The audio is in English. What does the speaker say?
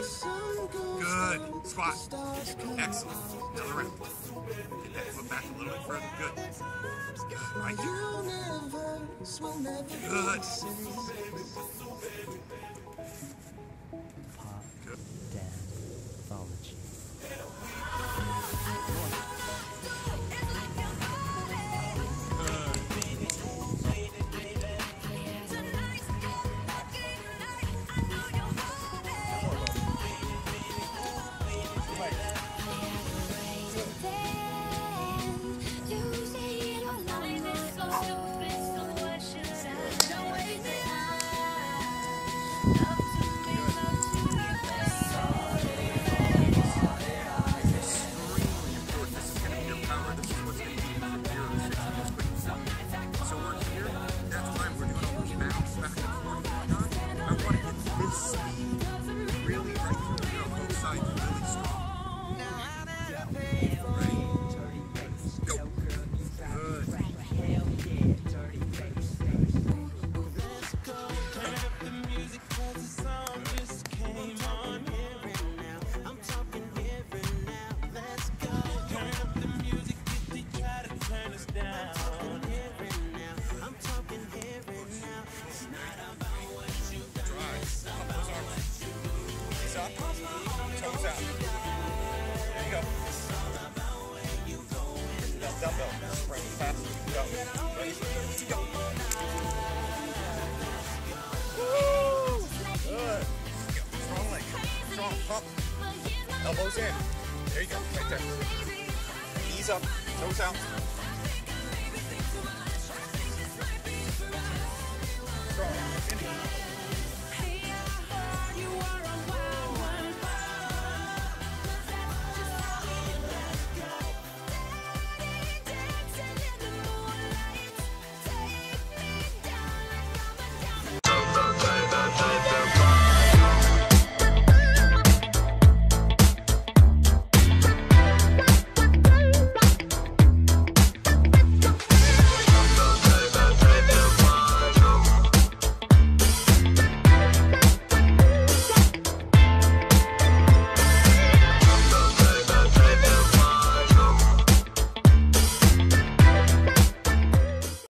Good. Good. Squat. Excellent. Another rep. Get that foot back a little bit further. Good. Right here. Good. day. Pump, pump. Elbows in. There you go, right there. Knees up, toes out. Strong,